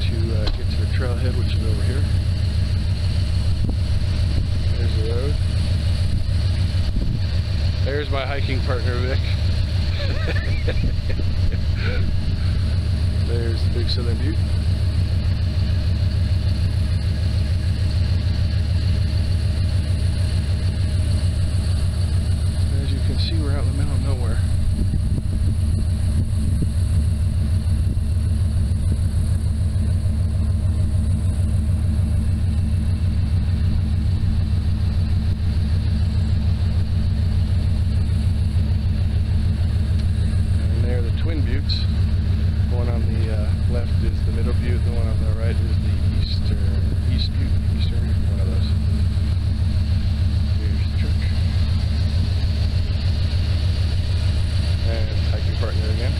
to uh, get to the trailhead, which is over here. There's the road. There's my hiking partner, Vic. There's the Big Southern Butte. As you can see, we're out in the middle of nowhere. And there are the twin buttes. The one on the uh, left is the middle butte, the one on the right is the eastern, east butte, eastern, one of those. Here's the truck. And hiking partner again.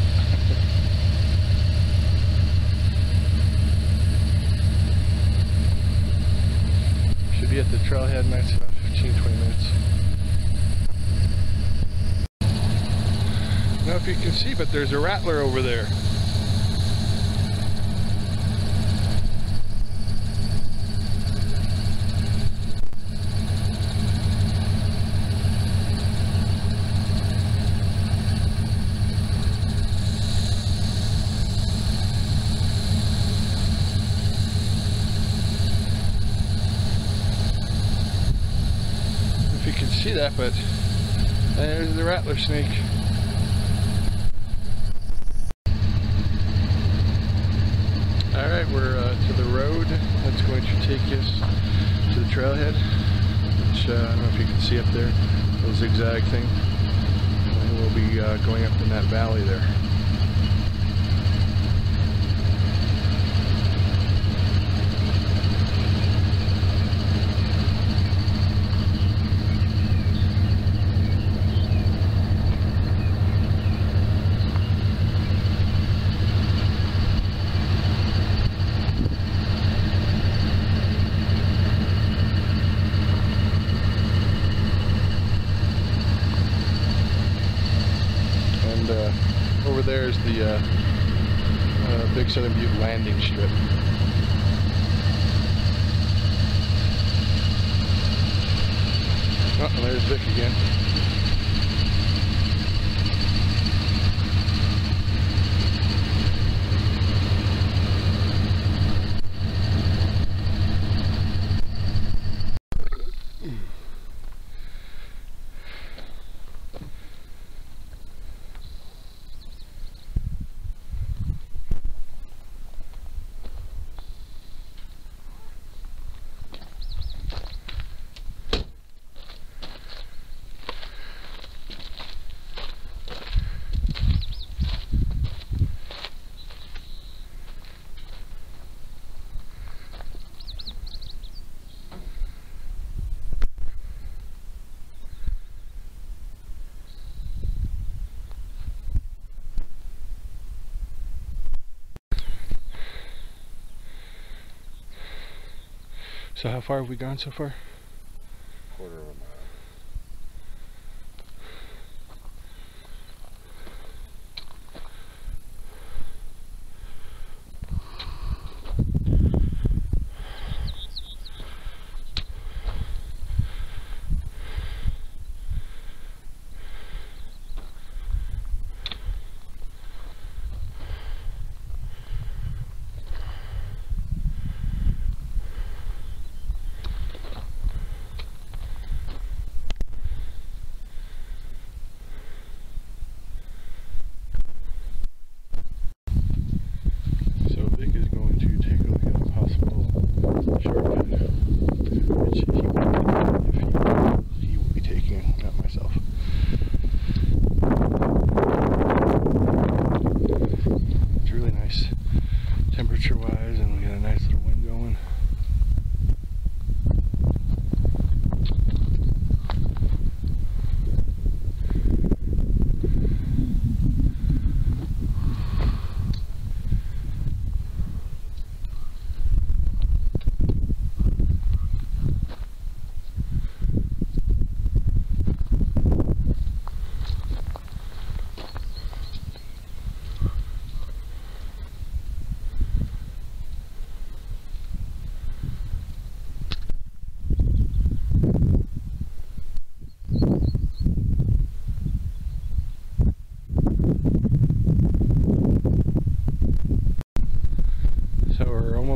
Should be at the trailhead in the next about 15, 20 minutes. I don't know if you can see, but there's a rattler over there. If you can see that, but there's the rattler snake. Alright, we're uh, to the road that's going to take us to the trailhead, which uh, I don't know if you can see up there, the zigzag thing. And we'll be uh, going up in that valley there. And uh, over there is the uh, uh, Big Southern Butte landing strip. Oh, there's Vic again. So how far have we gone so far?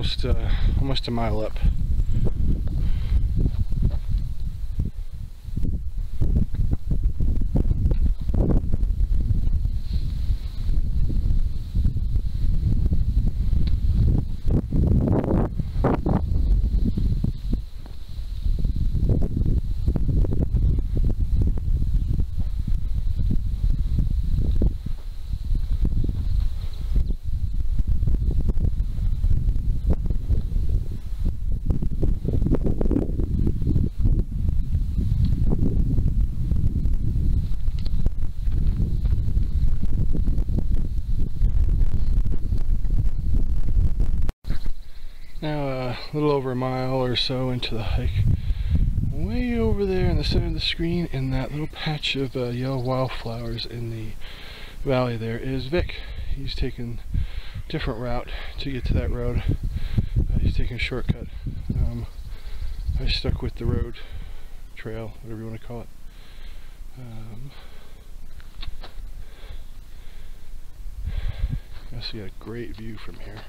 Almost uh, almost a mile up. Now uh, a little a mile or so into the hike. Way over there in the center of the screen in that little patch of uh, yellow wildflowers in the valley there is Vic. He's taken a different route to get to that road. Uh, he's taking a shortcut. Um, I stuck with the road trail, whatever you want to call it. Um, I see a great view from here.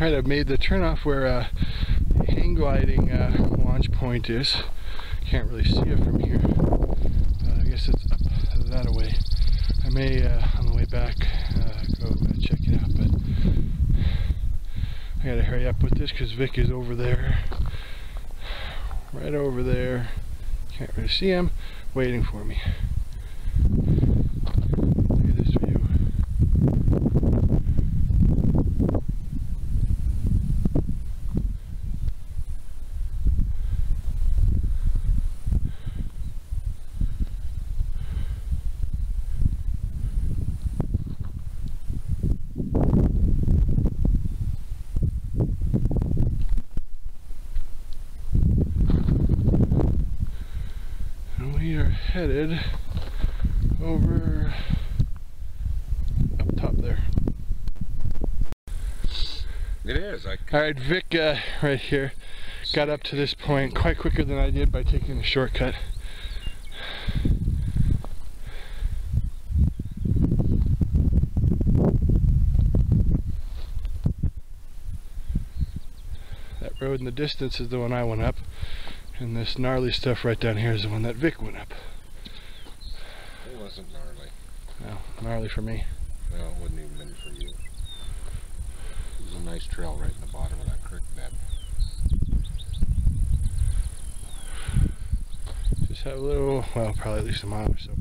Alright, I've made the turnoff where uh, hang gliding uh, launch point is. Can't really see it from here. Uh, I guess it's up that way. I may, uh, on the way back, uh, go check it out, but I gotta hurry up with this because Vic is over there. Right over there. Can't really see him. Waiting for me. Look at this view. And we are headed over up top there. It is. I All right, Vic, uh, right here, got up to this point quite quicker than I did by taking a shortcut. That road in the distance is the one I went up, and this gnarly stuff right down here is the one that Vic went up. it wasn't gnarly. No, gnarly for me. Well, it wouldn't even nice trail right in the bottom of that creek bed. Just have a little, well, probably at least a mile or so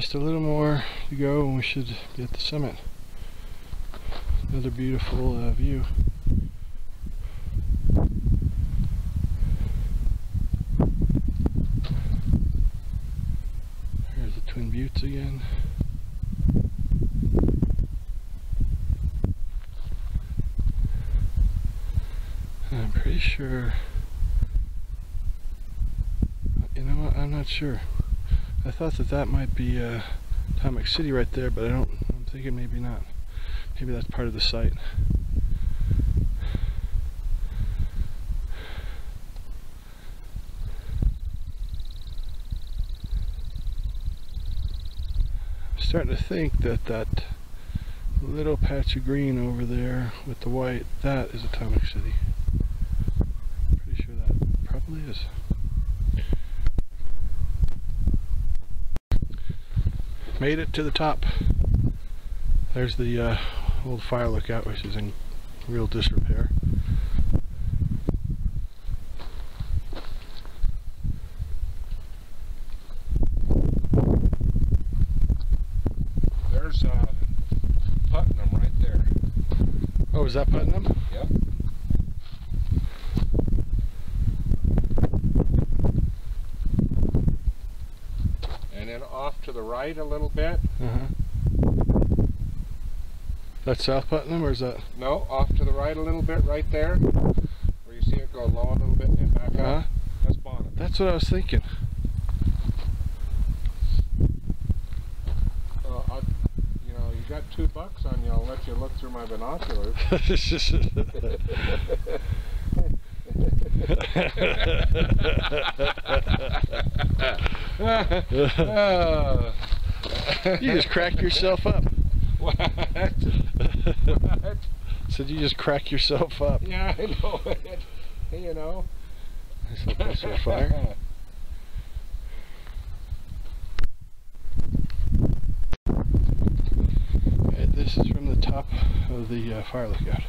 Just a little more to go and we should be at the summit. Another beautiful uh, view. Here's the Twin Buttes again. I'm pretty sure. You know what? I'm not sure. I thought that that might be uh, Atomic City right there, but I don't. I'm thinking maybe not. Maybe that's part of the site. I'm starting to think that that little patch of green over there with the white, that is Atomic City. Pretty sure that probably is. Made it to the top. There's the uh, old fire lookout, which is in real disrepair. There's uh, Putnam right there. Oh, is that Putnam? Yep. And then off to the right a little bit. Uh-huh. That's South Putnam, or is that? No, off to the right a little bit right there. Where you see it go low a little bit and back Uh-huh. up. That's Bonham. That's what I was thinking. Uh, you know, you got two bucks on you. I'll let you look through my binoculars. Uh, you just crack yourself up. what? what? Said you just crack yourself up. Yeah, I know it. You know. Place for fire. This is from the top of the uh, fire lookout.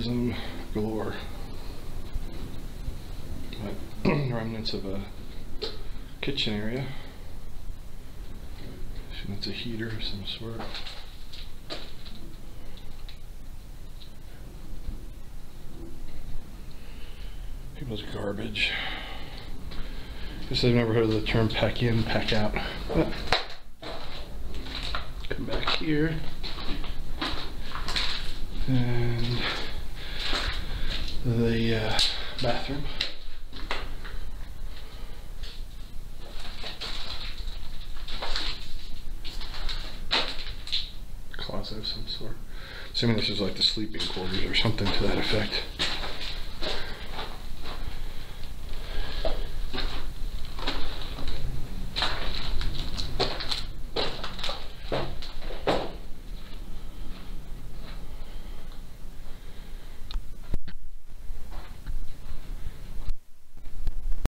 Vandalism galore. Remnants of a kitchen area. Assume it's a heater of some sort. People's garbage. I guess I've never heard of the term pack in, pack out. But come back here. And the uh, bathroom. Closet of some sort. Assuming this is like the sleeping quarters or something to that effect.